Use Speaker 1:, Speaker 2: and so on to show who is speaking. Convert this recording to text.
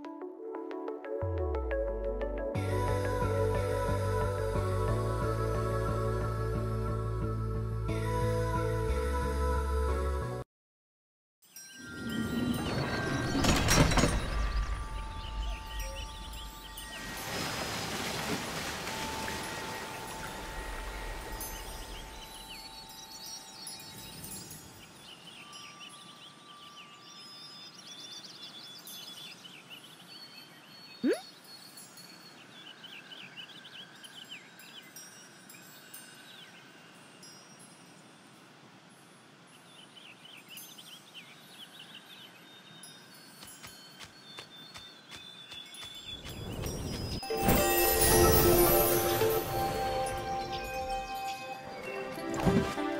Speaker 1: Thank you Bye.